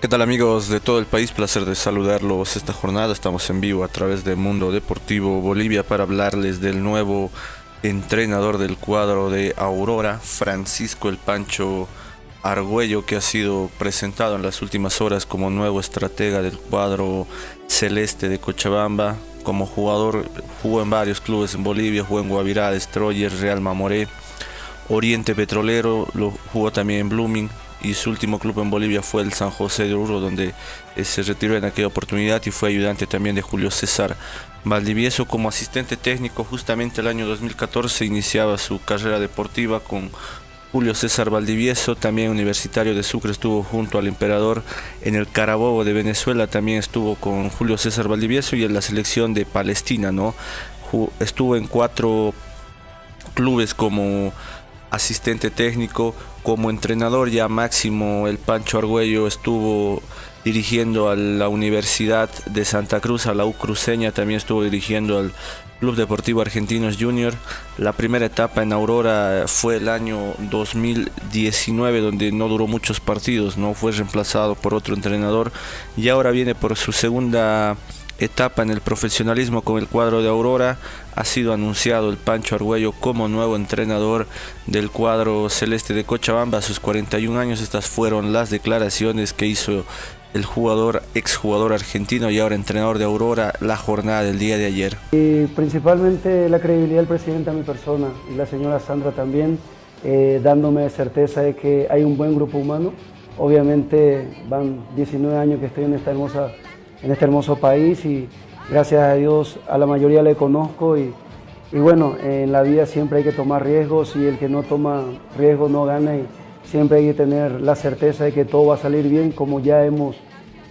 ¿Qué tal amigos de todo el país? Placer de saludarlos esta jornada. Estamos en vivo a través de Mundo Deportivo Bolivia para hablarles del nuevo entrenador del cuadro de Aurora, Francisco El Pancho Argüello, que ha sido presentado en las últimas horas como nuevo estratega del cuadro celeste de Cochabamba. Como jugador jugó en varios clubes en Bolivia, jugó en Guavirá, Destroyer, Real Mamoré, Oriente Petrolero, lo jugó también en Blooming, y su último club en Bolivia fue el San José de Uro, donde eh, se retiró en aquella oportunidad y fue ayudante también de Julio César Valdivieso como asistente técnico. Justamente el año 2014 iniciaba su carrera deportiva con Julio César Valdivieso, también universitario de Sucre, estuvo junto al emperador en el Carabobo de Venezuela, también estuvo con Julio César Valdivieso y en la selección de Palestina, ¿no? Estuvo en cuatro clubes como asistente técnico, como entrenador ya máximo el Pancho Argüello estuvo dirigiendo a la Universidad de Santa Cruz, a la U Cruceña, también estuvo dirigiendo al Club Deportivo Argentinos Junior. La primera etapa en Aurora fue el año 2019, donde no duró muchos partidos, no fue reemplazado por otro entrenador y ahora viene por su segunda etapa en el profesionalismo con el cuadro de Aurora, ha sido anunciado el Pancho Argüello como nuevo entrenador del cuadro celeste de Cochabamba a sus 41 años. Estas fueron las declaraciones que hizo el jugador, exjugador argentino y ahora entrenador de Aurora la jornada del día de ayer. Y principalmente la credibilidad del presidente a mi persona y la señora Sandra también, eh, dándome certeza de que hay un buen grupo humano. Obviamente van 19 años que estoy en esta hermosa en este hermoso país y gracias a Dios a la mayoría le conozco y, bueno, en la vida siempre hay que tomar riesgos y el que no toma riesgos no gana y siempre hay que tener la certeza de que todo va a salir bien como ya hemos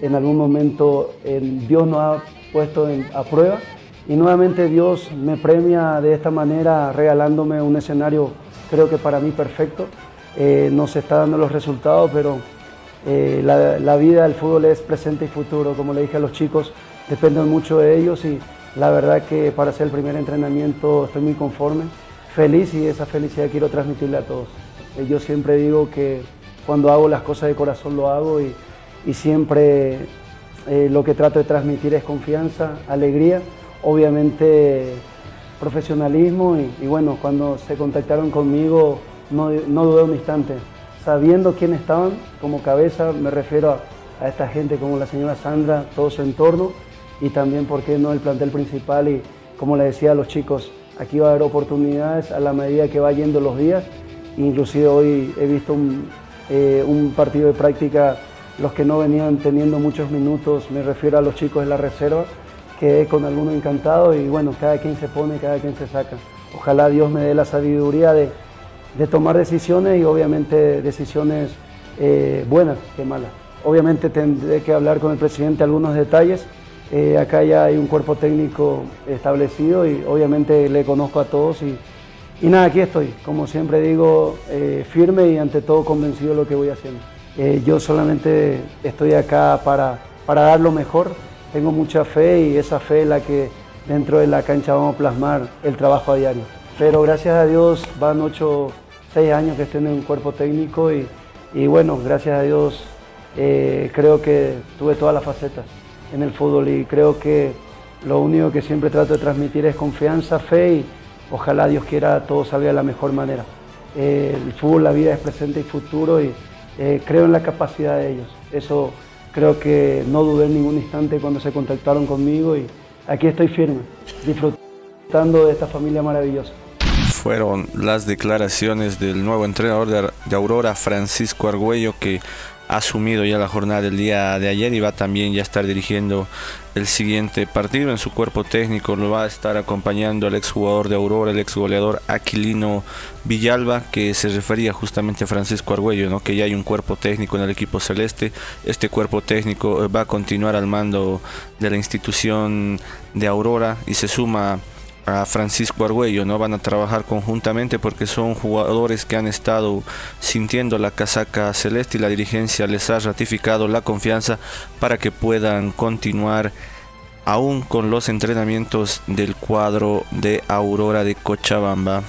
en algún momento Dios nos ha puesto a prueba y nuevamente Dios me premia de esta manera regalándome un escenario creo que para mí perfecto. Eh, no se está dando los resultados, pero eh, la, vida del fútbol es presente y futuro, como le dije a los chicos, depende mucho de ellos y la verdad que para hacer el primer entrenamiento estoy muy conforme, feliz y esa felicidad quiero transmitirle a todos. Eh, yo siempre digo que cuando hago las cosas de corazón lo hago y, siempre eh, lo que trato de transmitir es confianza, alegría, obviamente profesionalismo y, bueno, cuando se contactaron conmigo no, no dudé un instante sabiendo quiénes estaban como cabeza, me refiero a, esta gente como la señora Sandra, todo su entorno y también, ¿por qué no?, el plantel principal y como le decía a los chicos, aquí va a haber oportunidades a la medida que va yendo los días, inclusive hoy he visto un, eh, partido de práctica, los que no venían teniendo muchos minutos, me refiero a los chicos de la reserva, que con alguno encantado y bueno, cada quien se pone, cada quien se saca. Ojalá Dios me dé la sabiduría de de tomar decisiones y obviamente decisiones eh, buenas que malas. Obviamente tendré que hablar con el presidente algunos detalles. Eh, acá ya hay un cuerpo técnico establecido y obviamente le conozco a todos y, y nada, aquí estoy, como siempre digo, eh, firme y ante todo convencido de lo que voy haciendo. yo solamente estoy acá para, para dar lo mejor, tengo mucha fe y esa fe es la que dentro de la cancha vamos a plasmar el trabajo a diario. Pero gracias a Dios van ocho seis años que estoy en un cuerpo técnico y, bueno, gracias a Dios eh, creo que tuve todas las facetas en el fútbol y creo que lo único que siempre trato de transmitir es confianza, fe y ojalá Dios quiera todo salga de la mejor manera. Eh, el fútbol, la vida es presente y futuro y eh, creo en la capacidad de ellos. Eso creo que no dudé en ningún instante cuando se contactaron conmigo y aquí estoy firme, disfrutando de esta familia maravillosa fueron las declaraciones del nuevo entrenador de, Aurora, Francisco Argüello, que ha asumido ya la jornada del día de ayer y va también ya a estar dirigiendo el siguiente partido. En su cuerpo técnico lo va a estar acompañando el exjugador de Aurora, el exgoleador Aquilino Villalba, que se refería justamente a Francisco Argüello, ¿no? que ya hay un cuerpo técnico en el equipo celeste. Este cuerpo técnico va a continuar al mando de la institución de Aurora y se suma a Francisco Argüello, ¿no? Van a trabajar conjuntamente porque son jugadores que han estado sintiendo la casaca celeste y la dirigencia les ha ratificado la confianza para que puedan continuar aún con los entrenamientos del cuadro de Aurora de Cochabamba.